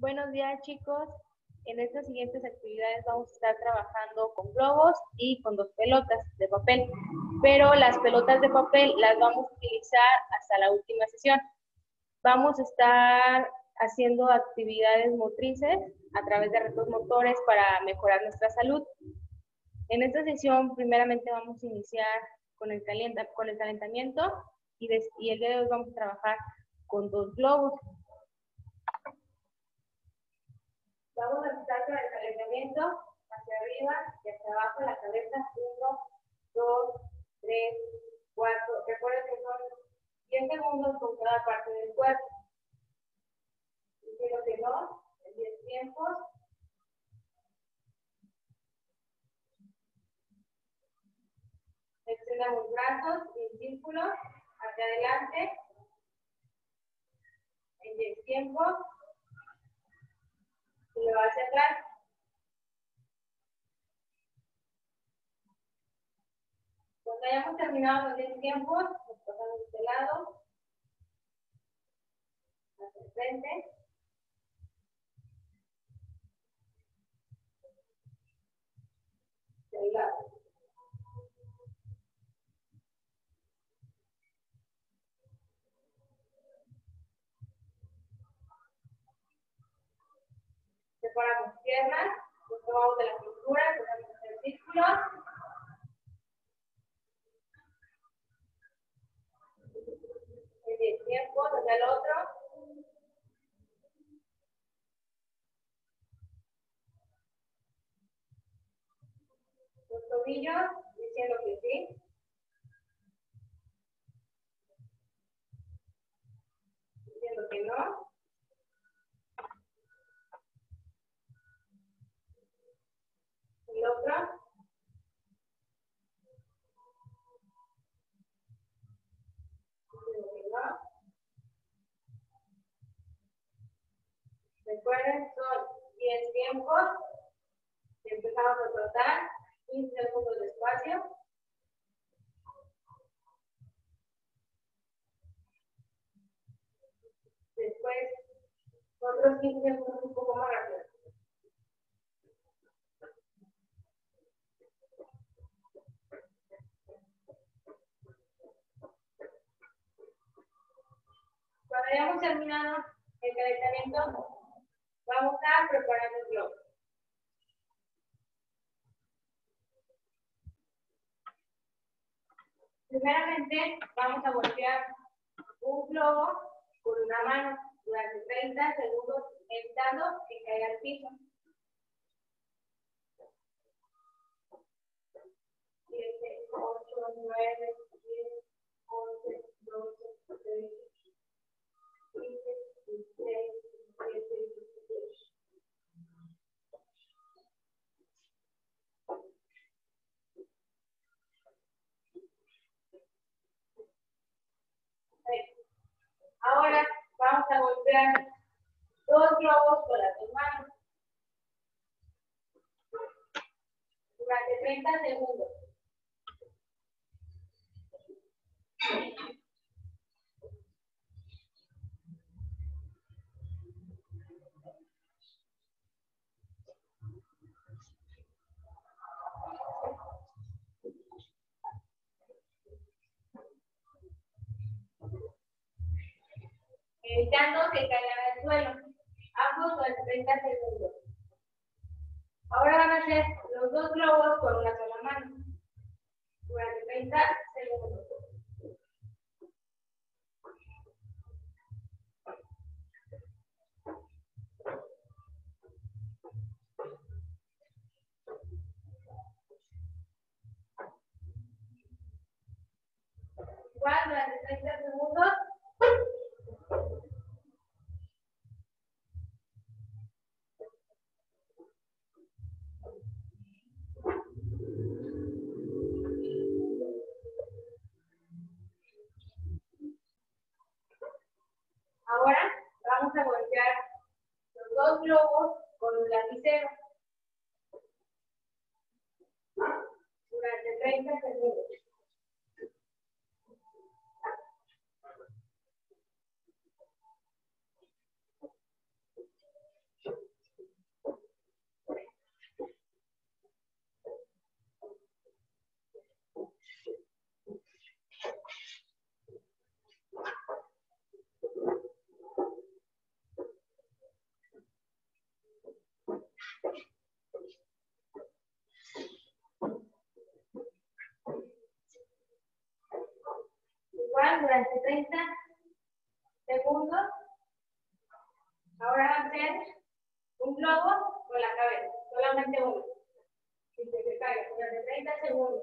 Buenos días chicos. En estas siguientes actividades vamos a estar trabajando con globos y con dos pelotas de papel. Pero las pelotas de papel las vamos a utilizar hasta la última sesión. Vamos a estar haciendo actividades motrices a través de retos motores para mejorar nuestra salud. En esta sesión primeramente vamos a iniciar con el, calentamiento y, y el día vamos a trabajar con dos globos. Vamos a empezar con el calentamiento hacia arriba y hacia abajo la cabeza. Uno, dos, tres, cuatro. Recuerden que son 10 segundos con cada parte del cuerpo. Diciendo que no, en 10 tiempos. Extendamos brazos en círculo hacia adelante en 10 tiempos y lo hacia atrás. Cuando hayamos terminado los 10 tiempos, nos pasamos de este lado, hacia el frente. Del lado. separamos piernas, nos tomamos de la cintura, ponemos el círculo. En 10 tiempos hacia el otro. Los tobillos diciendo que sí. Diciendo que no. y otra. Recuerden, son 10 Empezamos a trotar, 15 segundos de espacio. Después, otros 15 segundos un poco más rápido. Cuando hayamos terminado el calentamiento, vamos a preparar el globo. Primeramente, vamos a voltear un globo con una mano durante 30 segundos, evitando que caiga al piso. 7, 8, 9, 10, dos globos con las dos manos durante 30 segundos. Evitando que caigan al suelo. Ambos durante 30 segundos. Ahora van a hacer los dos globos con una sola mano. Durante 30 segundos. Igual durante 30 segundos. Ahora vamos a golpear los dos globos con un lapicero durante 30 segundos. 30 segundos. Ahora va a ser un globo con la cabeza, solamente uno. Si se cae durante 30 segundos. Después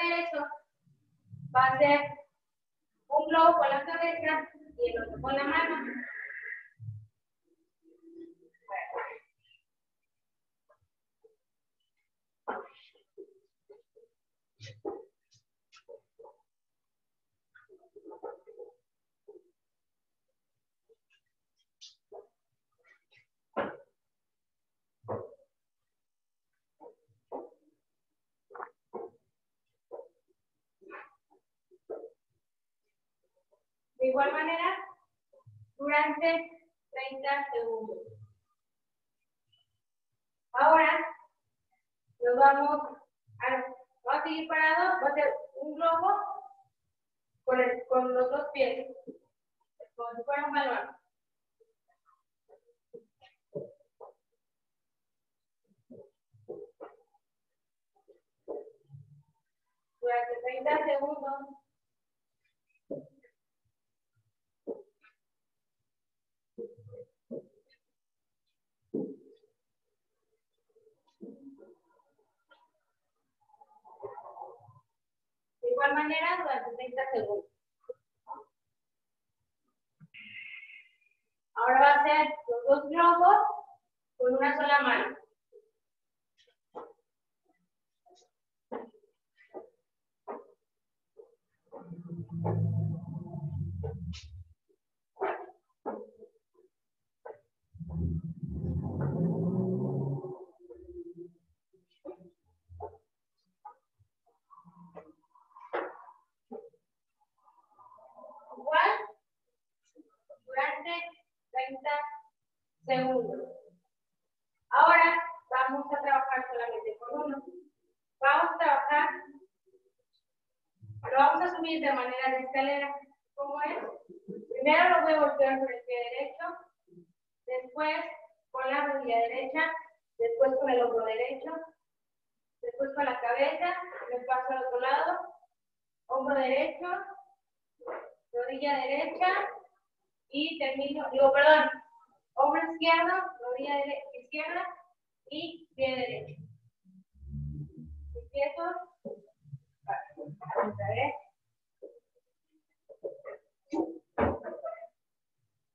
de eso, va a ser un globo con la cabeza y el otro con la mano. De igual manera, durante 30 segundos. Ahora, nos vamos a, seguir parado, va a ser un globo con, con los dos pies, como si fuera un balón. Durante 30 segundos. Manera, durante 30 segundos. Ahora va a ser los dos globos con una sola mano. Igual, durante 30 segundos. Ahora vamos a trabajar solamente con uno. Vamos a trabajar, lo vamos a subir de manera de escalera. ¿Cómo es? Primero lo voy a voltear por el pie derecho, después con la rodilla derecha, después con el hombro derecho, después con la cabeza, me paso al otro lado, hombro derecho, rodilla derecha y termino, digo, perdón, hombro izquierdo, rodilla izquierda y pie derecho. Empiezo. Otra vez.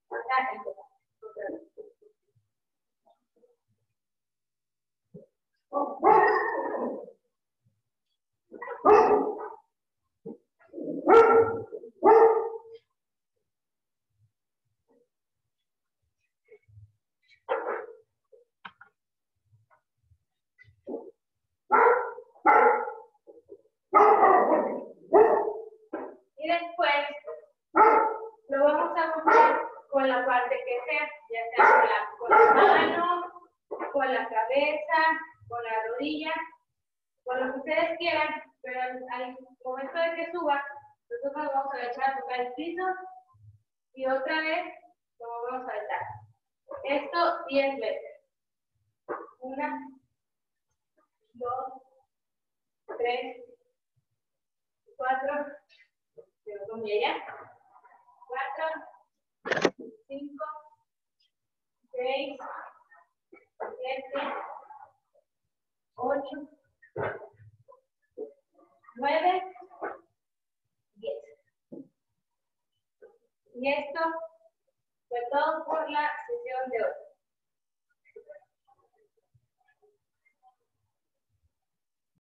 Acá, otra vez. Después lo vamos a hacer con la parte que sea, ya sea con la, con mano, con la cabeza, con la rodilla, con lo que ustedes quieran, pero al, al momento de que suba, nosotros nos vamos a echar a tocar el piso y otra vez lo vamos a echar. Esto 10 veces. Una, dos, tres, cuatro, con ella. Cuatro, cinco, seis, siete, ocho, nueve, diez. Y esto fue todo por la sesión de hoy.